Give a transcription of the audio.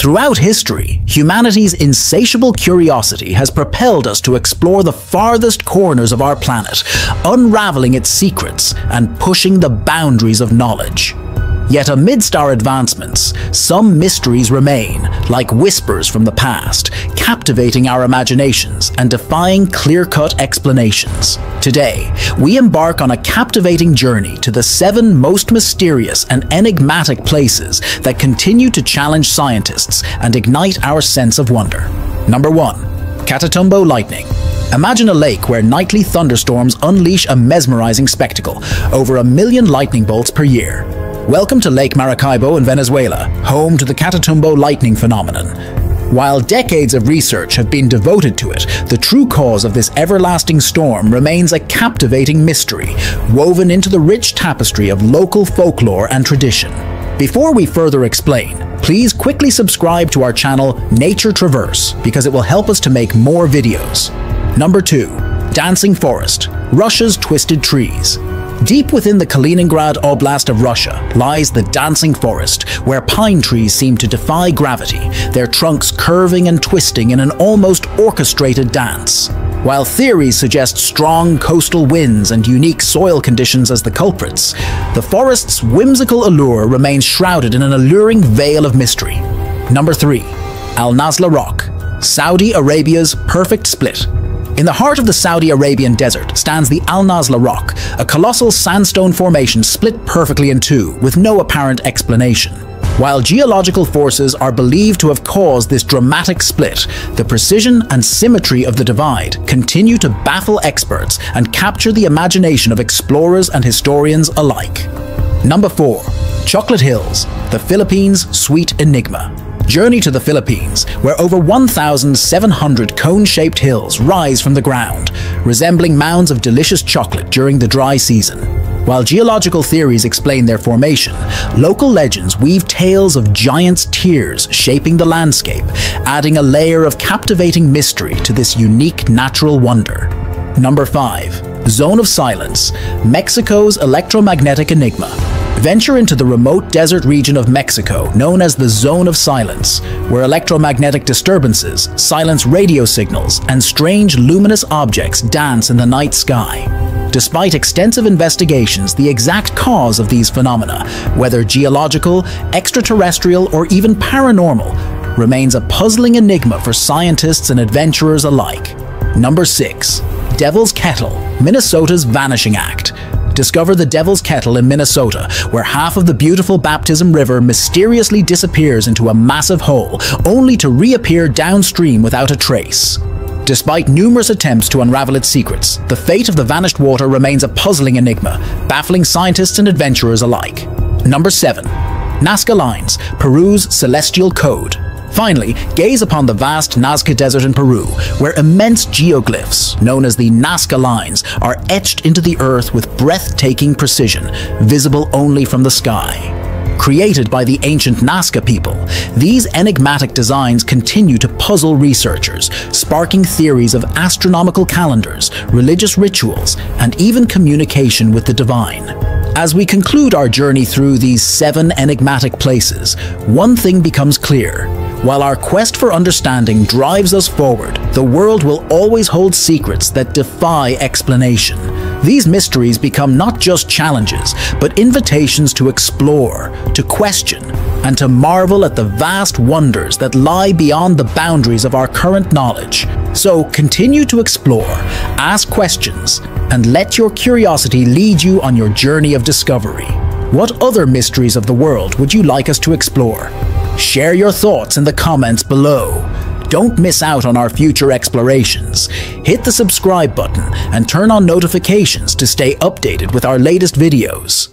Throughout history, humanity's insatiable curiosity has propelled us to explore the farthest corners of our planet, unraveling its secrets and pushing the boundaries of knowledge. Yet amidst our advancements, some mysteries remain, like whispers from the past, captivating our imaginations and defying clear-cut explanations. Today, we embark on a captivating journey to the seven most mysterious and enigmatic places that continue to challenge scientists and ignite our sense of wonder. Number 1. Catatumbo Lightning Imagine a lake where nightly thunderstorms unleash a mesmerizing spectacle, over a million lightning bolts per year. Welcome to Lake Maracaibo in Venezuela, home to the Catatumbo lightning phenomenon. While decades of research have been devoted to it, the true cause of this everlasting storm remains a captivating mystery, woven into the rich tapestry of local folklore and tradition. Before we further explain, please quickly subscribe to our channel Nature Traverse because it will help us to make more videos. Number 2. Dancing Forest, Russia's Twisted Trees. Deep within the Kaliningrad Oblast of Russia lies the Dancing Forest, where pine trees seem to defy gravity, their trunks curving and twisting in an almost orchestrated dance. While theories suggest strong coastal winds and unique soil conditions as the culprits, the forest's whimsical allure remains shrouded in an alluring veil of mystery. Number 3. Al Nazla Rock, Saudi Arabia's perfect split. In the heart of the Saudi Arabian desert stands the Al Nazla Rock, a colossal sandstone formation split perfectly in two, with no apparent explanation. While geological forces are believed to have caused this dramatic split, the precision and symmetry of the divide continue to baffle experts and capture the imagination of explorers and historians alike. Number 4. Chocolate Hills, the Philippines' sweet enigma. Journey to the Philippines, where over 1,700 cone-shaped hills rise from the ground, resembling mounds of delicious chocolate during the dry season. While geological theories explain their formation, local legends weave tales of giants' tears shaping the landscape, adding a layer of captivating mystery to this unique natural wonder. Number 5. Zone of Silence, Mexico's electromagnetic enigma. Venture into the remote desert region of Mexico known as the Zone of Silence, where electromagnetic disturbances, silence radio signals, and strange luminous objects dance in the night sky. Despite extensive investigations, the exact cause of these phenomena, whether geological, extraterrestrial, or even paranormal, remains a puzzling enigma for scientists and adventurers alike. Number 6. Devil's Kettle, Minnesota's Vanishing Act. Discover the Devil's Kettle in Minnesota, where half of the beautiful Baptism River mysteriously disappears into a massive hole, only to reappear downstream without a trace. Despite numerous attempts to unravel its secrets, the fate of the vanished water remains a puzzling enigma, baffling scientists and adventurers alike. Number 7. Nazca Lines, Peru's Celestial Code. Finally, gaze upon the vast Nazca Desert in Peru, where immense geoglyphs, known as the Nazca Lines, are etched into the earth with breathtaking precision, visible only from the sky. Created by the ancient Nazca people, these enigmatic designs continue to puzzle researchers, sparking theories of astronomical calendars, religious rituals, and even communication with the divine. As we conclude our journey through these seven enigmatic places, one thing becomes clear. While our quest for understanding drives us forward, the world will always hold secrets that defy explanation. These mysteries become not just challenges, but invitations to explore, to question, and to marvel at the vast wonders that lie beyond the boundaries of our current knowledge. So continue to explore, ask questions, and let your curiosity lead you on your journey of discovery. What other mysteries of the world would you like us to explore? Share your thoughts in the comments below. Don't miss out on our future explorations. Hit the subscribe button and turn on notifications to stay updated with our latest videos.